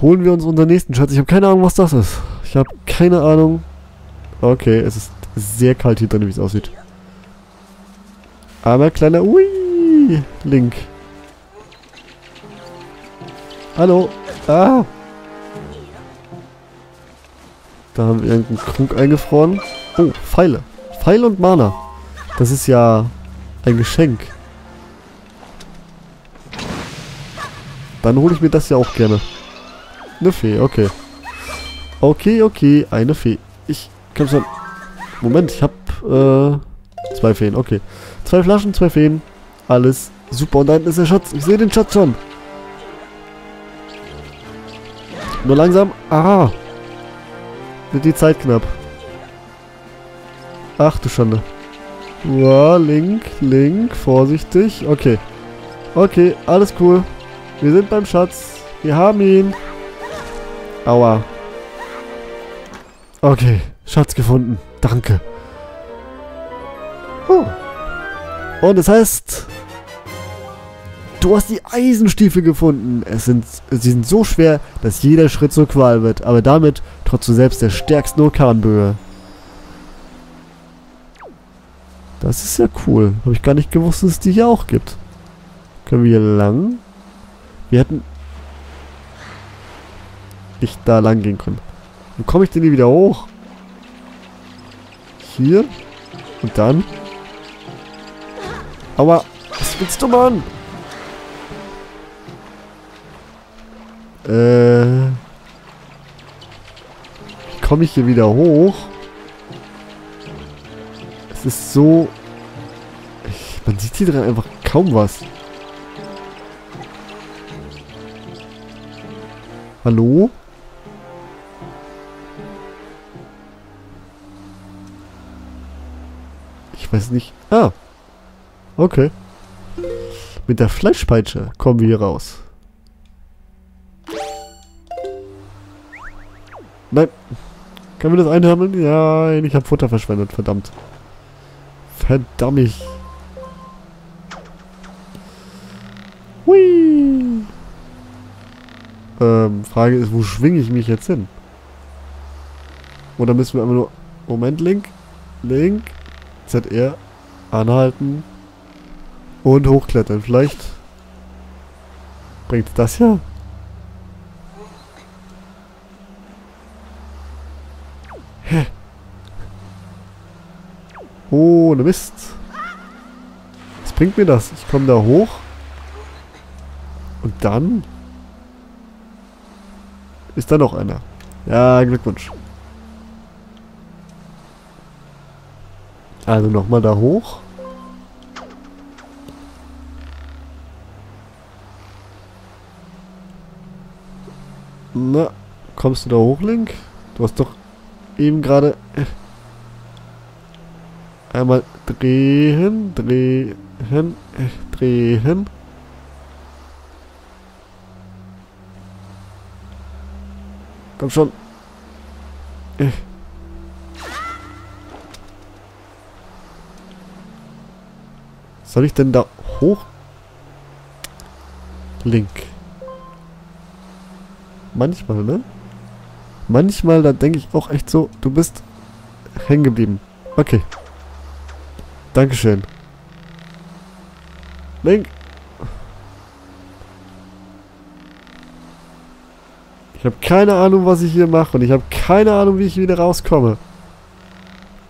Holen wir uns unseren nächsten Schatz. Ich habe keine Ahnung, was das ist. Ich habe keine Ahnung. Okay, es ist sehr kalt hier drin, wie es aussieht. Aber kleiner... Ui! Link. Hallo. Ah! Da haben wir irgendeinen Krug eingefroren. Oh, Pfeile. Pfeile und Mana. Das ist ja ein Geschenk. Dann hole ich mir das ja auch gerne. Eine Fee, okay. Okay, okay, eine Fee. Ich kann schon... Moment, ich habe äh, zwei Feen, okay. Zwei Flaschen, zwei Feen. Alles super. Und da hinten ist der Schatz. Ich sehe den Schatz schon. Nur langsam. Aha. Wird die Zeit knapp. Ach du Schande. Ja, Link, Link, vorsichtig. Okay. Okay, alles cool. Wir sind beim Schatz. Wir haben ihn. Aua. Okay, Schatz gefunden. Danke. Oh. Und das heißt, du hast die Eisenstiefel gefunden. Es sind, sie sind so schwer, dass jeder Schritt zur Qual wird. Aber damit trotz du selbst der stärksten Orkanböe. Das ist ja cool. Habe ich gar nicht gewusst, dass es die hier auch gibt. Können wir hier lang? Wir hätten nicht da lang gehen können. Wo komme ich denn hier wieder hoch? Hier. Und dann. Aua. Was willst du, Mann? Äh. Wie komme ich hier wieder hoch? Es ist so... Ich, man sieht hier dran einfach kaum was. Hallo? Ich weiß nicht. Ah. Okay. Mit der Fleischpeitsche kommen wir hier raus. Nein. Können wir das einhammeln? Ja, ich habe Futter verschwendet. Verdammt. Verdammt. Hui. Ähm, Frage ist, wo schwinge ich mich jetzt hin? Oder müssen wir einfach nur... Moment, Link. Link. ZR. Anhalten. Und hochklettern. Vielleicht bringt das ja. Hä? Oh, ne Mist. Was bringt mir das? Ich komme da hoch. Und dann... Ist da noch einer. Ja, Glückwunsch. Also nochmal da hoch. Na, kommst du da hoch, Link? Du hast doch eben gerade... Äh, einmal drehen, drehen, äh, drehen. Komm schon. Soll ich denn da hoch? Link. Manchmal, ne? Manchmal, da denke ich auch echt so, du bist hängen geblieben. Okay. Dankeschön. Link. Ich habe keine Ahnung, was ich hier mache und ich habe keine Ahnung, wie ich wieder rauskomme.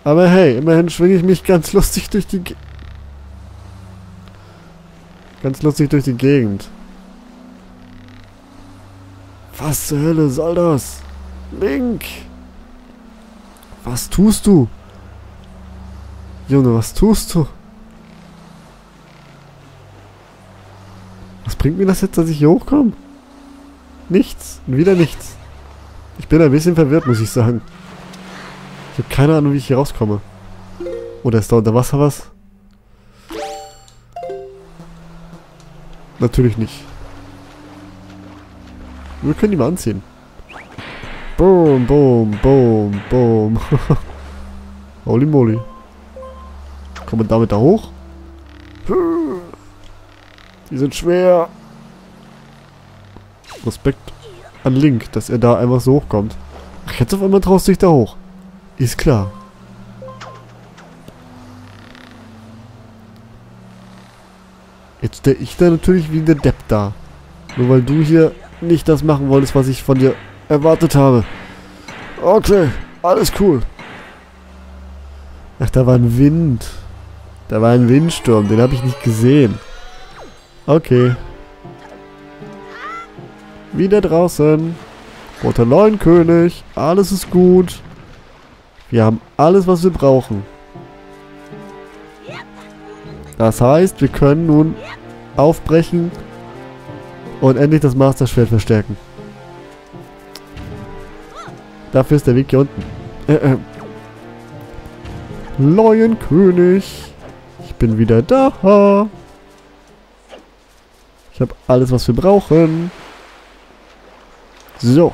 Aber hey, immerhin schwinge ich mich ganz lustig durch die... Ge ganz lustig durch die Gegend. Was zur Hölle soll das? Link! Was tust du? Junge, was tust du? Was bringt mir das jetzt, dass ich hier hochkomme? Nichts. Und wieder nichts. Ich bin ein bisschen verwirrt, muss ich sagen. Ich habe keine Ahnung, wie ich hier rauskomme. Oder ist da unter Wasser was? Natürlich nicht. Wir können die mal anziehen. Boom, boom, boom, boom. Holy moly. Kommen wir damit da hoch? Die sind schwer. Respekt. an Link, dass er da einfach so hochkommt. Ach, jetzt auf einmal traust du dich da hoch. Ist klar. Jetzt stehe ich da natürlich wie der Depp da. Nur weil du hier nicht das machen wolltest, was ich von dir erwartet habe. Okay, alles cool. Ach, da war ein Wind. Da war ein Windsturm, den habe ich nicht gesehen. Okay. Wieder draußen. Roter Leuenkönig. Alles ist gut. Wir haben alles, was wir brauchen. Das heißt, wir können nun aufbrechen und endlich das Master-Schwert verstärken. Dafür ist der Weg hier unten. Äh, äh. Leuenkönig. Ich bin wieder da. Ich habe alles, was wir brauchen. So.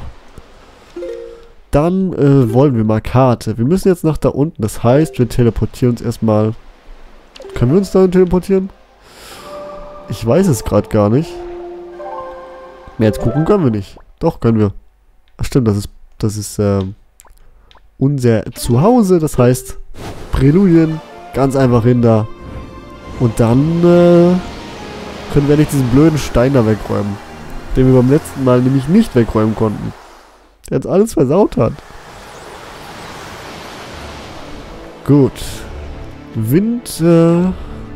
Dann äh, wollen wir mal Karte. Wir müssen jetzt nach da unten. Das heißt, wir teleportieren uns erstmal. Können wir uns da teleportieren? Ich weiß es gerade gar nicht. Mehr als gucken können wir nicht. Doch, können wir. Ach stimmt, das ist, das ist äh, unser Zuhause. Das heißt, Präludien. Ganz einfach hin da. Und dann äh, können wir nicht diesen blöden Stein da wegräumen. Den wir beim letzten Mal nämlich nicht wegräumen konnten. Der jetzt alles versaut hat. Gut. Wind äh,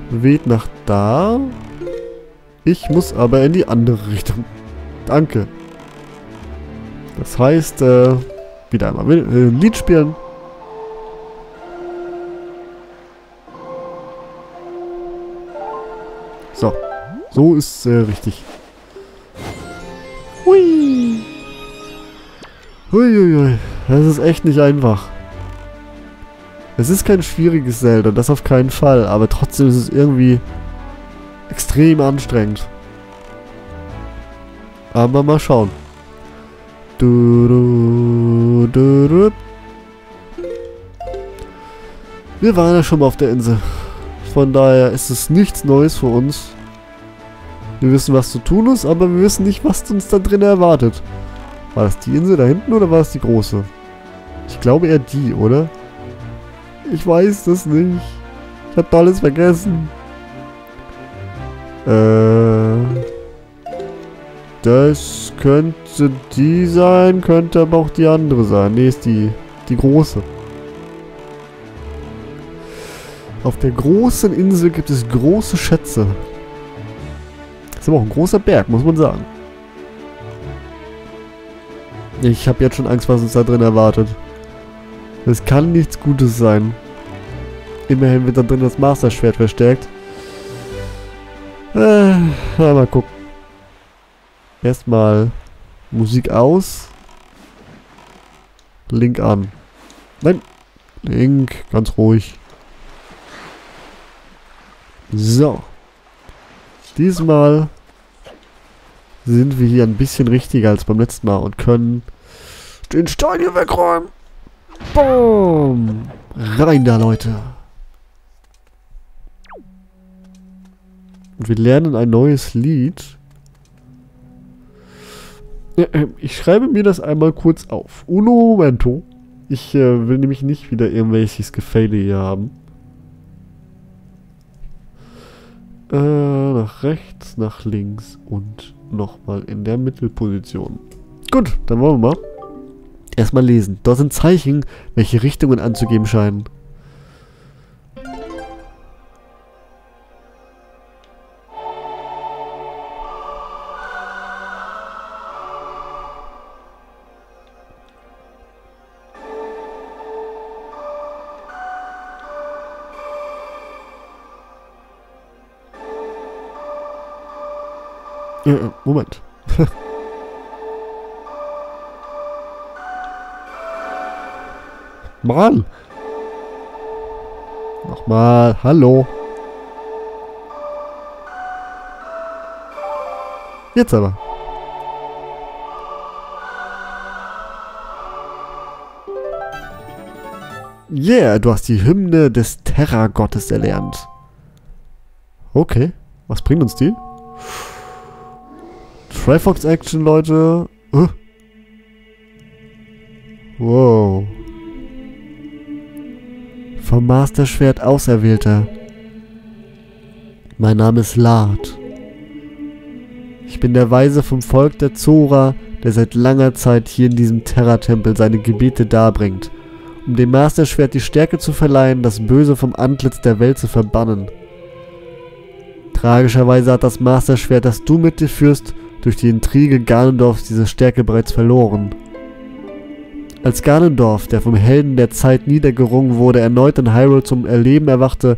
weht nach da. Ich muss aber in die andere Richtung. Danke. Das heißt, äh, wieder einmal äh, Lied spielen. So. So ist äh, richtig. Hui. Huiuiui. Das ist echt nicht einfach. Es ist kein schwieriges Zelda, das auf keinen Fall. Aber trotzdem ist es irgendwie extrem anstrengend. Aber mal schauen. Wir waren ja schon mal auf der Insel. Von daher ist es nichts Neues für uns. Wir wissen, was zu tun ist, aber wir wissen nicht, was uns da drin erwartet. War das die Insel da hinten oder war es die große? Ich glaube eher die, oder? Ich weiß das nicht. Ich habe alles vergessen. Äh... Das könnte die sein, könnte aber auch die andere sein. Ne, ist die, die große. Auf der großen Insel gibt es große Schätze. Das ist aber auch ein großer Berg, muss man sagen. Ich habe jetzt schon Angst, was uns da drin erwartet. Das kann nichts Gutes sein. Immerhin wird da drin das Master-Schwert verstärkt. Äh, mal gucken. Erstmal Musik aus. Link an. Nein. Link, ganz ruhig. So. Diesmal sind wir hier ein bisschen richtiger als beim letzten Mal und können den Stein hier wegräumen. Boom. Rein da, Leute. Und wir lernen ein neues Lied. Äh, ich schreibe mir das einmal kurz auf. Uno momento. Ich äh, will nämlich nicht wieder irgendwelches Gefälle hier haben. Äh, nach rechts, nach links und nochmal in der Mittelposition. Gut, dann wollen wir mal. Erstmal lesen. Dort sind Zeichen, welche Richtungen anzugeben scheinen. Moment. Mann! Nochmal, hallo. Jetzt aber. Yeah, du hast die Hymne des Terra-Gottes erlernt. Okay, was bringt uns die? Trifox Action, Leute. Uh, Wow. Vom Masterschwert Auserwählter. Mein Name ist Lard. Ich bin der Weise vom Volk der Zora, der seit langer Zeit hier in diesem Terra-Tempel seine Gebete darbringt, um dem Masterschwert die Stärke zu verleihen, das Böse vom Antlitz der Welt zu verbannen. Tragischerweise hat das Masterschwert, das du mit dir führst, durch die Intrige Ganondorfs diese Stärke bereits verloren. Als Ganondorf, der vom Helden der Zeit niedergerungen wurde, erneut in Hyrule zum Erleben erwachte,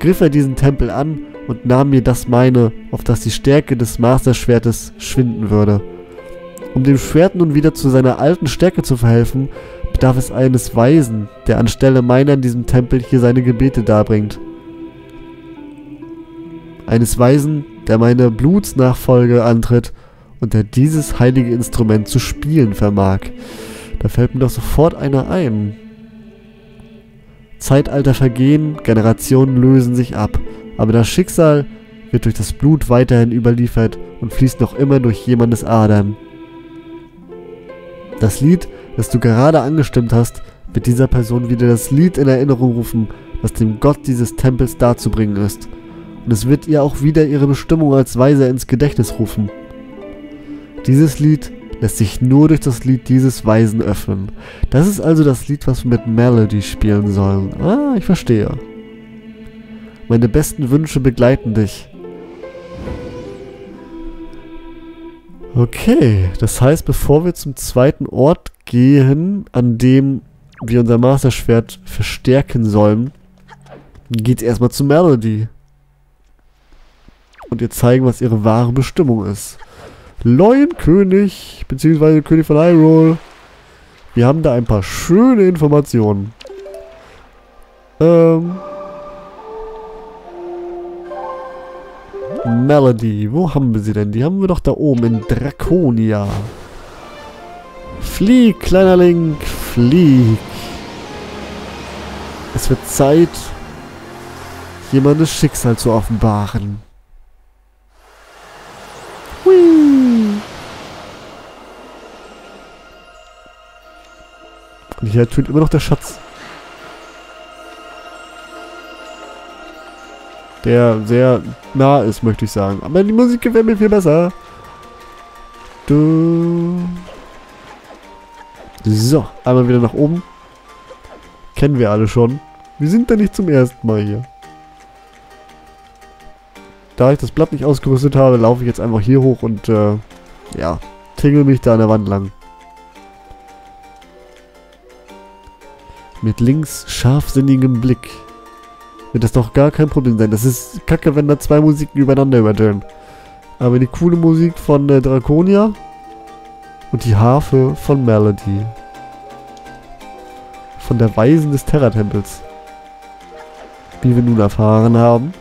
griff er diesen Tempel an und nahm mir das meine, auf das die Stärke des Masterschwertes schwinden würde. Um dem Schwert nun wieder zu seiner alten Stärke zu verhelfen, bedarf es eines Weisen, der anstelle meiner in diesem Tempel hier seine Gebete darbringt. Eines Weisen, der meine Blutsnachfolge antritt und der dieses heilige Instrument zu spielen vermag. Da fällt mir doch sofort einer ein. Zeitalter vergehen, Generationen lösen sich ab, aber das Schicksal wird durch das Blut weiterhin überliefert und fließt noch immer durch jemandes Adern. Das Lied, das du gerade angestimmt hast, wird dieser Person wieder das Lied in Erinnerung rufen, das dem Gott dieses Tempels darzubringen ist. Und es wird ihr auch wieder ihre Bestimmung als Weise ins Gedächtnis rufen. Dieses Lied lässt sich nur durch das Lied dieses Weisen öffnen. Das ist also das Lied, was wir mit Melody spielen sollen. Ah, ich verstehe. Meine besten Wünsche begleiten dich. Okay, das heißt, bevor wir zum zweiten Ort gehen, an dem wir unser Masterschwert verstärken sollen, geht erstmal zu Melody. Und ihr zeigen, was ihre wahre Bestimmung ist. Leuenkönig, beziehungsweise König von Hyrule. Wir haben da ein paar schöne Informationen. Ähm. Melody, wo haben wir sie denn? Die haben wir doch da oben in Draconia. Flieg, kleiner Link, flieg. Es wird Zeit, jemandes Schicksal zu offenbaren. Und hier tönt immer noch der Schatz. Der sehr nah ist, möchte ich sagen. Aber die Musik gefällt mir viel besser. Du. So, einmal wieder nach oben. Kennen wir alle schon. Wir sind da nicht zum ersten Mal hier. Da ich das Blatt nicht ausgerüstet habe, laufe ich jetzt einfach hier hoch und, äh, ja, tingel mich da an der Wand lang. Mit links scharfsinnigem Blick. Wird das doch gar kein Problem sein. Das ist kacke, wenn da zwei Musiken übereinander übertönen. Aber die coole Musik von äh, Draconia und die Harfe von Melody. Von der Weisen des Terra-Tempels. Wie wir nun erfahren haben.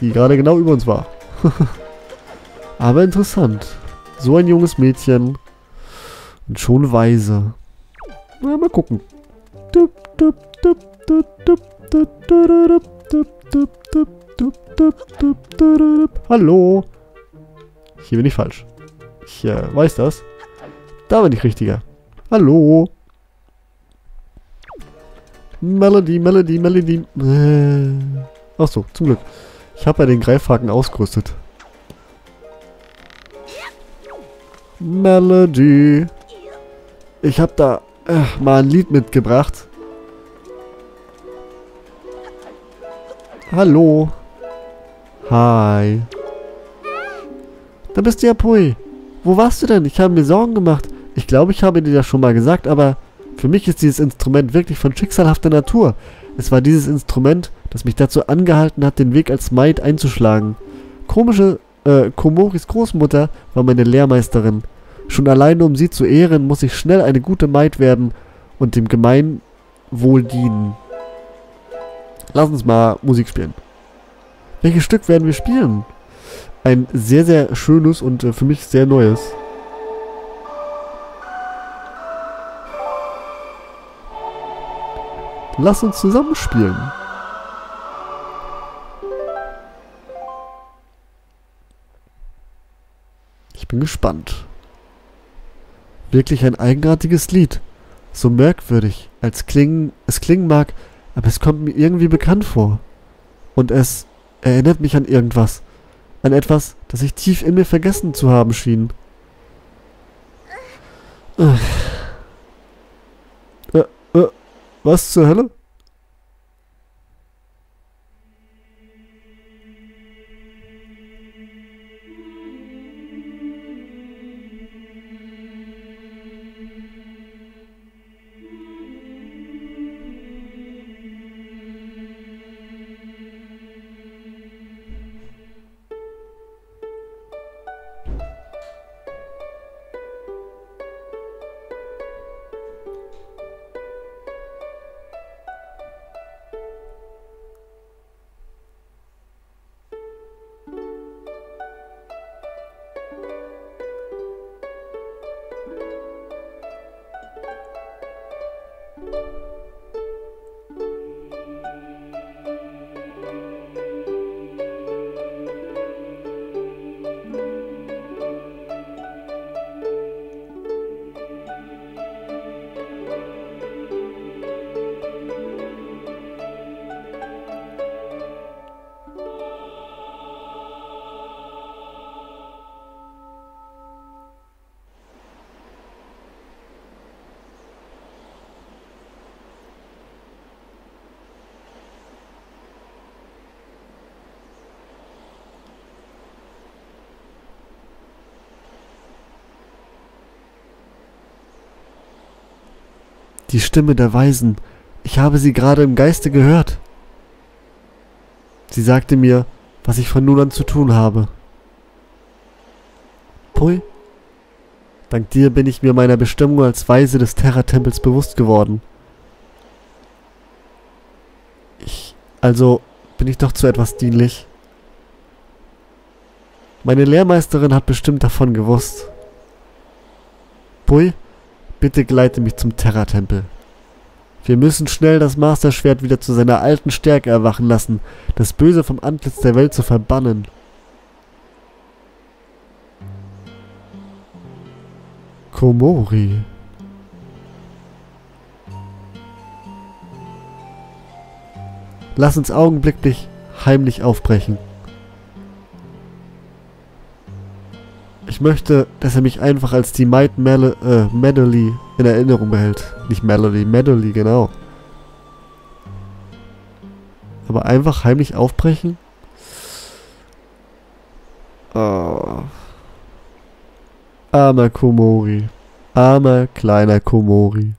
Die gerade genau über uns war. Aber interessant. So ein junges Mädchen. Und schon weise. Na, mal gucken. Hallo. Hier bin ich falsch. Ich äh, weiß das. Da bin ich richtiger. Hallo. Melody, Melody, Melody. Äh. Achso, zum Glück. Ich habe ja den Greifhaken ausgerüstet. Melody. Ich habe da äh, mal ein Lied mitgebracht. Hallo. Hi. Da bist du ja Pui. Wo warst du denn? Ich habe mir Sorgen gemacht. Ich glaube, ich habe dir das schon mal gesagt, aber für mich ist dieses Instrument wirklich von schicksalhafter Natur. Es war dieses Instrument, das mich dazu angehalten hat, den Weg als Maid einzuschlagen. Komische, äh, Komoris Großmutter war meine Lehrmeisterin. Schon alleine um sie zu ehren, muss ich schnell eine gute Maid werden und dem Gemeinwohl dienen. Lass uns mal Musik spielen. Welches Stück werden wir spielen? Ein sehr, sehr schönes und äh, für mich sehr neues. Lass uns zusammen spielen. Ich bin gespannt. Wirklich ein eigenartiges Lied. So merkwürdig, als klingen, es klingen mag, aber es kommt mir irgendwie bekannt vor. Und es erinnert mich an irgendwas. An etwas, das ich tief in mir vergessen zu haben schien. Äh, äh, was zur Hölle? Die Stimme der Weisen. Ich habe sie gerade im Geiste gehört. Sie sagte mir, was ich von nun an zu tun habe. Pui, dank dir bin ich mir meiner Bestimmung als Weise des Terra-Tempels bewusst geworden. Ich, also, bin ich doch zu etwas dienlich. Meine Lehrmeisterin hat bestimmt davon gewusst. Pui, Bitte geleite mich zum Terra-Tempel. Wir müssen schnell das Masterschwert wieder zu seiner alten Stärke erwachen lassen, das Böse vom Antlitz der Welt zu verbannen. Komori. Lass uns augenblicklich heimlich aufbrechen. Möchte, dass er mich einfach als die Might Mel äh, Medley in Erinnerung behält. Nicht Melody, Medley, genau. Aber einfach heimlich aufbrechen? Oh. Armer Komori. Armer kleiner Komori.